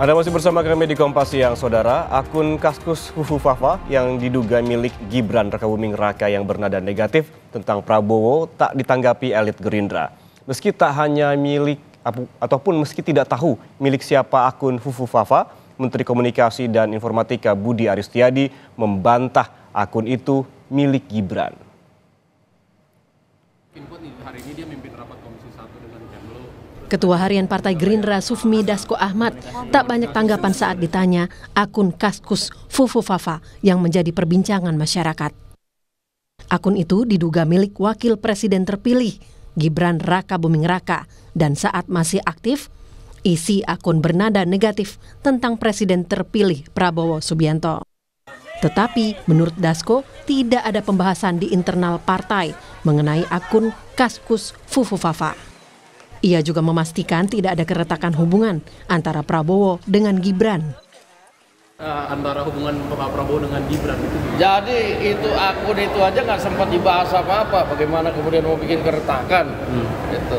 Anda masih bersama kami di Kompas Siang, Saudara. Akun Kaskus Fufu Fafa yang diduga milik Gibran Rakabuming Raka yang bernada negatif tentang Prabowo tak ditanggapi elit Gerindra. Meski tak hanya milik ataupun meski tidak tahu milik siapa akun Fufu Fafa, Menteri Komunikasi dan Informatika Budi Aristiadi membantah akun itu milik Gibran. hari ini dia mimpin rapat Komisi 1 dengan. Ketua Harian Partai Gerindra Sufmi Dasko Ahmad tak banyak tanggapan saat ditanya akun Kaskus Fufu Fafa yang menjadi perbincangan masyarakat. Akun itu diduga milik wakil presiden terpilih Gibran Raka Buming Raka dan saat masih aktif isi akun bernada negatif tentang presiden terpilih Prabowo Subianto. Tetapi menurut Dasko tidak ada pembahasan di internal partai mengenai akun Kaskus Fufu Fafa. Ia juga memastikan tidak ada keretakan hubungan antara Prabowo dengan Gibran. Uh, antara hubungan Pak Prabowo dengan Gibran itu. Jadi itu akun itu aja nggak sempat dibahas apa-apa. Bagaimana kemudian mau bikin keretakan? Hmm. Gitu.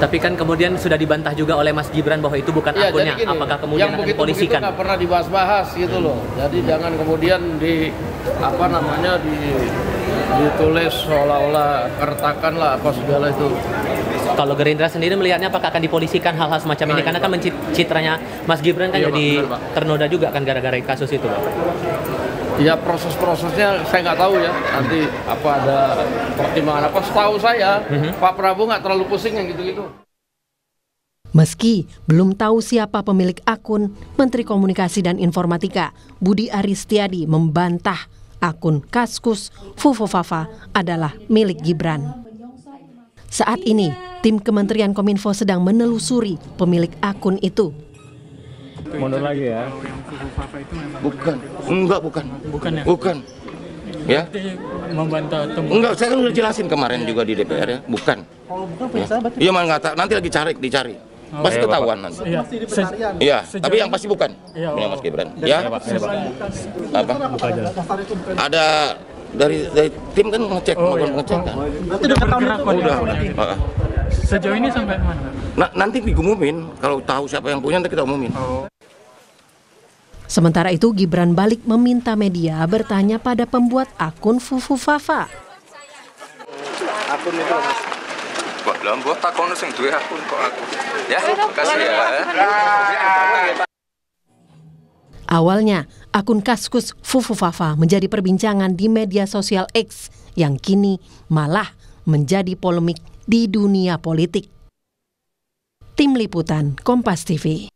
Tapi kan kemudian sudah dibantah juga oleh Mas Gibran bahwa itu bukan ya, akunnya. Gini, Apakah kemudian yang akan dipolisikan? nggak pernah dibahas-bahas gitu loh. Jadi jangan kemudian di apa namanya di ditulis seolah-olah keretakan lah apa segala itu. Kalau Gerindra sendiri melihatnya apakah akan dipolisikan hal-hal semacam nah, ini? Karena kan citranya Mas Gibran kan iya, jadi benar, ternoda juga kan gara-gara kasus itu, Pak. Ya proses-prosesnya saya nggak tahu ya nanti apa ada pertimbangan apa. Setahu saya mm-hmm. Pak Prabowo nggak terlalu pusing yang gitu-gitu. Meski belum tahu siapa pemilik akun, Menteri Komunikasi dan Informatika Budi Aristiadi membantah akun Kaskus Fufofafa adalah milik Gibran. Saat ini, tim Kementerian Kominfo sedang menelusuri pemilik akun itu. Mundur lagi ya. Bukan. Enggak bukan. Bukan ya? Bukan. Ya? Membantah temuan enggak saya kan udah jelasin kemarin juga di DPR ya. Bukan. Kalau bukan punya ya. iya mana nggak nanti lagi cari dicari. Oh, pasti iya, ketahuan nanti. Iya, iya tapi yang pasti bukan. Iya, oh. Mas Gibran. Ya. Iya, Pak. Apa? Ada dari dari tim kan ngecek oh, iya. ngecek kan. Berarti udah ketahuan itu udah. udah. Sejauh ini sampai mana? Nah, nanti diumumin kalau tahu siapa yang punya nanti kita umumin. Oh. Sementara itu Gibran balik meminta media bertanya pada pembuat akun Fufu Fafa. Akun itu mas. Kok lah buat akun sing duwe akun kok aku. Ya, kasih ya. Awalnya, akun Kaskus Fufu Fafa menjadi perbincangan di media sosial X yang kini malah menjadi polemik di dunia politik. Tim Liputan Kompas TV